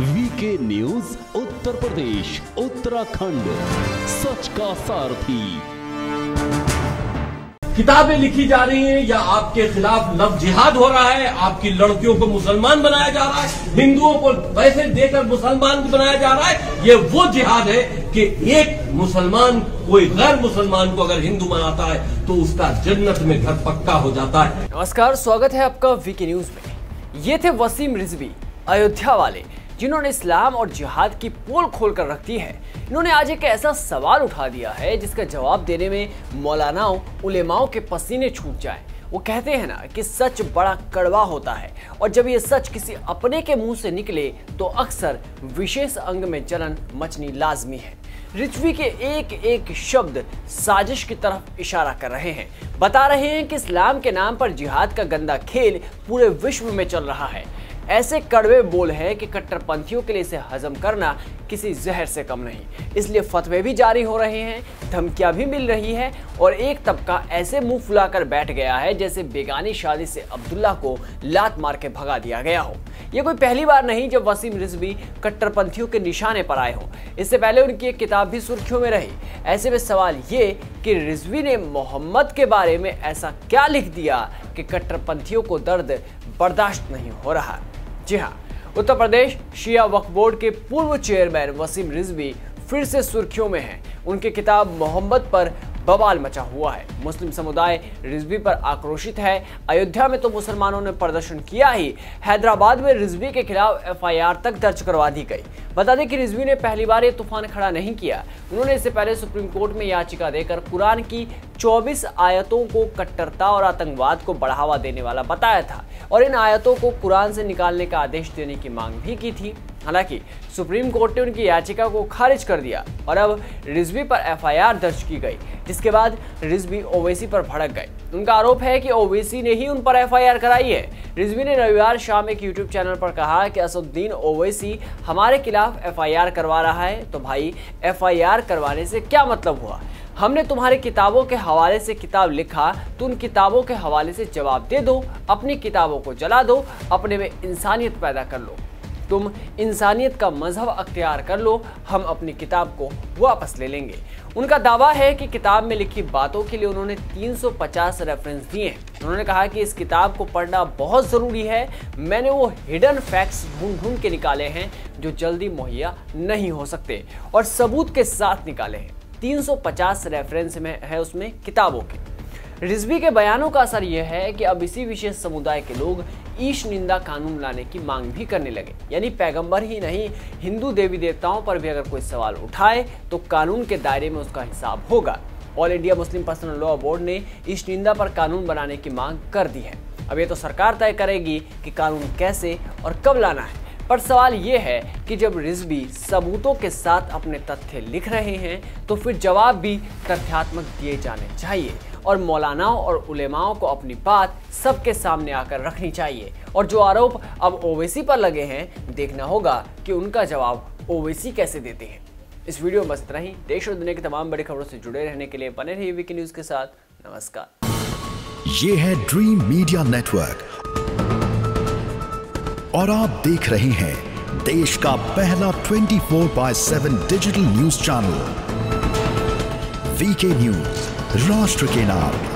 VK news Uttar Pradesh Uttarakhand सच का सारथी किताबें लिखी जा रही हैं या आपके खिलाफ लव जिहाद हो रहा है आपकी लड़कियों को मुसलमान बनाया जा रहा है हिंदुओं को पैसे देकर मुसलमान बनाया जा रहा है ये वो जिहाद है कि एक मुसलमान कोई गैर मुसलमान को अगर हिंदू बनाता है तो उसका जन्नत में घर पक्का हो जाता है। नमस्कार स्वागत है आपका वीके न्यूज़ में। ये थे वसीम रिजवी। अयोध्या वाले, जिन्होंने इस्लाम और जिहाद की पोल खोल कर रख दी है। इन्होंने आज एक ऐसा सवाल उठा दिया है, जिसका जवाब देने में मौलानाओं, उलेमाओं के पसीने छूट जाए। वो कहते हैं ना कि सच बड़ा कड़वा होता है, और जब ये सच किसी अपने के मुँह से निकले तो अक्सर विशेष अंग में जलन मचनी लाजमी है। रिचवी के एक एक शब्द साजिश की तरफ़ इशारा कर रहे हैं। बता रहे हैं कि इस्लाम के नाम पर जिहाद का गंदा खेल पूरे विश्व में चल रहा है। ऐसे कड़वे बोल हैं कि कट्टरपंथियों के लिए इसे हजम करना किसी जहर से कम नहीं। इसलिए फतवे भी जारी हो रहे हैं, धमकियाँ भी मिल रही है और एक तबका ऐसे मुँह फुलाकर बैठ गया है जैसे बेगानी शादी से अब्दुल्ला को लात मार के भगा दिया गया हो। यह कोई पहली बार नहीं जब वसीम रिजवी कट्टरपंथियों के निशाने पर आए हो। इससे पहले उनकी एक किताब भी सुर्खियों में रही। ऐसे में सवाल ये कि रिजवी ने मोहम्मद के बारे में ऐसा क्या लिख दिया कि कट्टरपंथियों को दर्द बर्दाश्त नहीं हो रहा? जी हाँ उत्तर प्रदेश शिया वक्फ बोर्ड के पूर्व चेयरमैन वसीम रिजवी फिर से सुर्खियों में हैं। उनकी किताब मोहम्मद पर बवाल मचा हुआ है। मुस्लिम समुदाय रिजवी पर आक्रोशित है। अयोध्या में तो मुसलमानों ने प्रदर्शन किया ही। हैदराबाद में रिजवी के खिलाफ एफआईआर तक दर्ज करवा दी गई। बता दें कि रिजवी ने पहली बार ये तूफ़ान खड़ा नहीं किया। उन्होंने इससे पहले सुप्रीम कोर्ट में याचिका देकर कुरान की 24 आयतों को कट्टरता और आतंकवाद को बढ़ावा देने वाला बताया था और इन आयतों को कुरान से निकालने का आदेश देने की मांग भी की थी। हालाँकि सुप्रीम कोर्ट ने उनकी याचिका को खारिज कर दिया और अब रिजवी पर एफआईआर दर्ज की गई। जिसके बाद रिजवी ओवैसी पर भड़क गए। उनका आरोप है कि ओवैसी ने ही उन पर एफआईआर कराई है। रिजवी ने रविवार शाम एक यूट्यूब चैनल पर कहा कि असुद्दीन ओवैसी हमारे खिलाफ एफआईआर करवा रहा है। तो भाई, एफआईआर करवाने से क्या मतलब हुआ? हमने तुम्हारी किताबों के हवाले से किताब लिखा तो उन किताबों के हवाले से जवाब दे दो, अपनी किताबों को जला दो, अपने में इंसानियत पैदा कर लो। तुम इंसानियत का मज़हब अख्तियार कर लो, हम अपनी किताब को वापस ले लेंगे। उनका दावा है कि किताब में लिखी बातों के लिए उन्होंने 350 रेफरेंस दिए हैं। उन्होंने कहा कि इस किताब को पढ़ना बहुत ज़रूरी है। मैंने वो हिडन फैक्ट्स ढूंढ ढूंढ के निकाले हैं, जो जल्दी मुहैया नहीं हो सकते और सबूत के साथ निकाले हैं। 350 रेफरेंस में है उसमें किताबों के। रिजवी के बयानों का असर यह है कि अब इसी विशेष समुदाय के लोग ईश निंदा कानून लाने की मांग भी करने लगे। यानी पैगंबर ही नहीं, हिंदू देवी देवताओं पर भी अगर कोई सवाल उठाए तो कानून के दायरे में उसका हिसाब होगा। All India Muslim personal law board ने ईश निंदा पर कानून बनाने की मांग कर दी है। अब ये तो सरकार तय करेगी कि कानून कैसे और कब लाना है। पर सवाल ये है कि जब रिजवी सबूतों के साथ अपने तथ्य लिख रहे हैं तो फिर जवाब भी तथ्यात्मक दिए जाने चाहिए और मौलानाओं और उलेमाओं को अपनी बात सबके सामने आकर रखनी चाहिए। और जो आरोप अब ओवैसी पर लगे हैं, देखना होगा कि उनका जवाब ओवैसी कैसे देते हैं। इस वीडियो में बस इतना देश और दुनिया की तमाम बड़ी खबरों से जुड़े रहने के लिए बने रहिए वीके न्यूज़ के साथ। नमस्कार। ये है ड्रीम मीडिया नेटवर्क और आप देख रहे हैं देश का पहला 24 four by seven digital news channel VK news राष्ट्र के नाम।